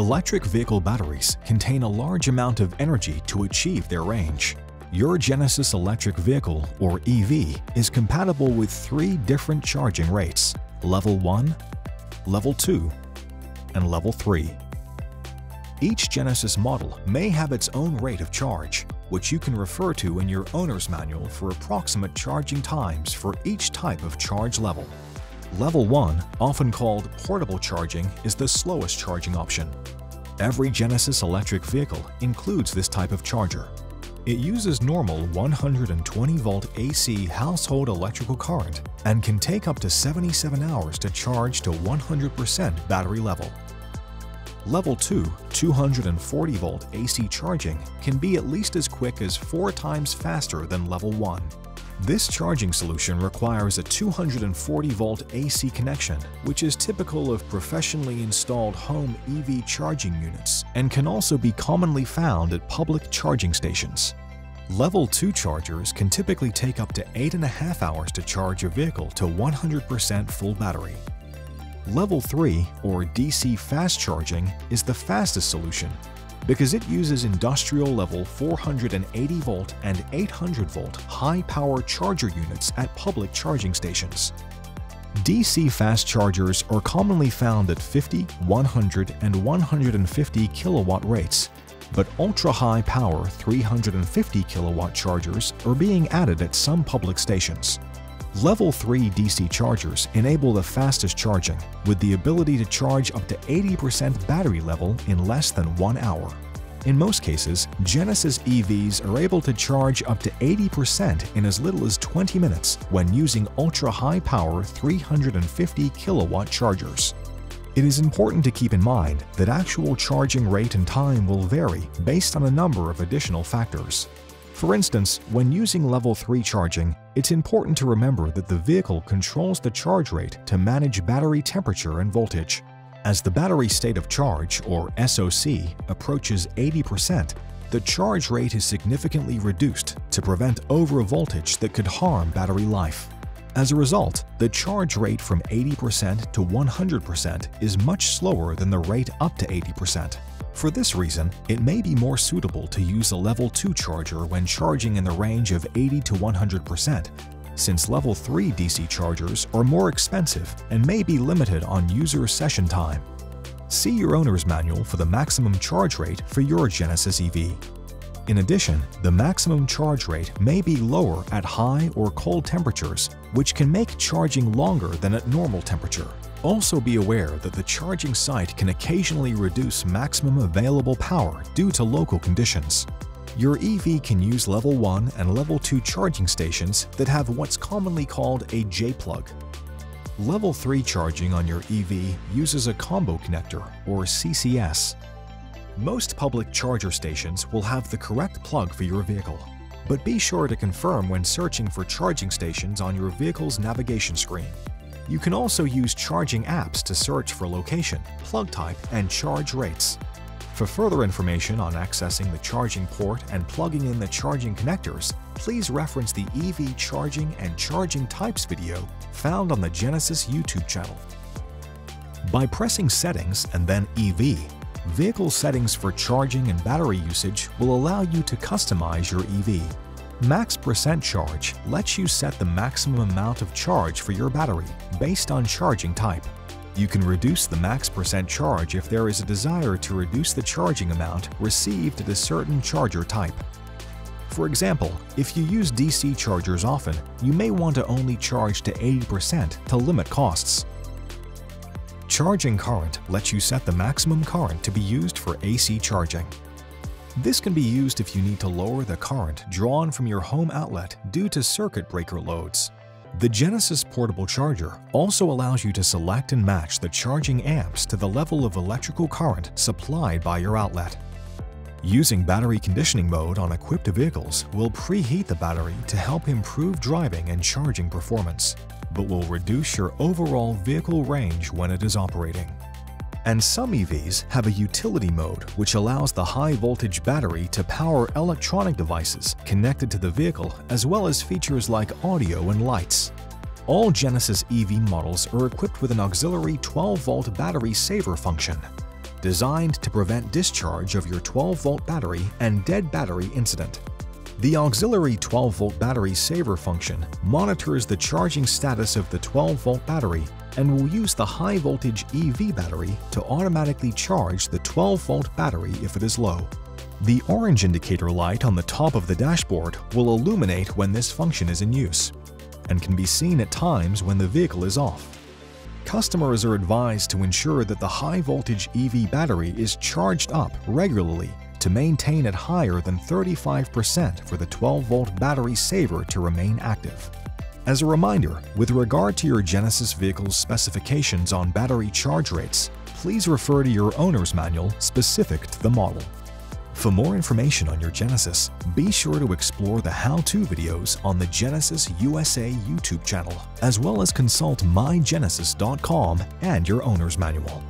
Electric vehicle batteries contain a large amount of energy to achieve their range. Your Genesis electric vehicle, or EV, is compatible with three different charging rates, Level 1, Level 2, and Level 3. Each Genesis model may have its own rate of charge, which you can refer to in your owner's manual for approximate charging times for each type of charge level. Level 1, often called portable charging, is the slowest charging option. Every Genesis electric vehicle includes this type of charger. It uses normal 120-volt AC household electrical current and can take up to 77 hours to charge to 100% battery level. Level 2, 240-volt AC charging can be at least as quick as four times faster than Level 1. This charging solution requires a 240-volt AC connection, which is typical of professionally installed home EV charging units and can also be commonly found at public charging stations. Level 2 chargers can typically take up to 8.5 hours to charge a vehicle to 100% full battery. Level 3, or DC fast charging, is the fastest solution because it uses industrial-level 480-volt and 800-volt high-power charger units at public charging stations. DC fast chargers are commonly found at 50, 100, and 150 kilowatt rates, but ultra-high power 350 kilowatt chargers are being added at some public stations. Level 3 DC chargers enable the fastest charging, with the ability to charge up to 80% battery level in less than one hour. In most cases, Genesis EVs are able to charge up to 80% in as little as 20 minutes when using ultra-high power 350 kilowatt chargers. It is important to keep in mind that actual charging rate and time will vary based on a number of additional factors. For instance, when using level 3 charging, it's important to remember that the vehicle controls the charge rate to manage battery temperature and voltage. As the battery state of charge, or SOC, approaches 80%, the charge rate is significantly reduced to prevent overvoltage that could harm battery life. As a result, the charge rate from 80% to 100% is much slower than the rate up to 80%. For this reason, it may be more suitable to use a level 2 charger when charging in the range of 80 to 100%, since level 3 DC chargers are more expensive and may be limited on user session time. See your owner's manual for the maximum charge rate for your Genesis EV. In addition, the maximum charge rate may be lower at high or cold temperatures, which can make charging longer than at normal temperature. Also be aware that the charging site can occasionally reduce maximum available power due to local conditions. Your EV can use level 1 and level 2 charging stations that have what's commonly called a J-plug. Level 3 charging on your EV uses a combo connector, or CCS. Most public charger stations will have the correct plug for your vehicle, but be sure to confirm when searching for charging stations on your vehicle's navigation screen. You can also use charging apps to search for location, plug type, and charge rates. For further information on accessing the charging port and plugging in the charging connectors, please reference the EV charging and charging types video found on the Genesis YouTube channel. By pressing Settings and then EV, Vehicle settings for charging and battery usage will allow you to customize your EV. Max Percent Charge lets you set the maximum amount of charge for your battery based on charging type. You can reduce the max percent charge if there is a desire to reduce the charging amount received at a certain charger type. For example, if you use DC chargers often, you may want to only charge to 80% to limit costs. Charging current lets you set the maximum current to be used for AC charging. This can be used if you need to lower the current drawn from your home outlet due to circuit breaker loads. The Genesis portable charger also allows you to select and match the charging amps to the level of electrical current supplied by your outlet. Using battery conditioning mode on equipped vehicles will preheat the battery to help improve driving and charging performance, but will reduce your overall vehicle range when it is operating. And some EVs have a utility mode which allows the high-voltage battery to power electronic devices connected to the vehicle as well as features like audio and lights. All Genesis EV models are equipped with an auxiliary 12-volt battery saver function. designed to prevent discharge of your 12-volt battery and dead battery incident. The auxiliary 12-volt battery saver function monitors the charging status of the 12-volt battery and will use the high-voltage EV battery to automatically charge the 12-volt battery if it is low. The orange indicator light on the top of the dashboard will illuminate when this function is in use and can be seen at times when the vehicle is off. Customers are advised to ensure that the high-voltage EV battery is charged up regularly to maintain it higher than 35% for the 12-volt battery saver to remain active. As a reminder, with regard to your Genesis vehicle's specifications on battery charge rates, please refer to your owner's manual specific to the model. For more information on your Genesis, be sure to explore the how-to videos on the Genesis USA YouTube channel, as well as consult mygenesis.com and your owner's manual.